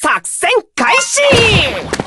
作戦開始！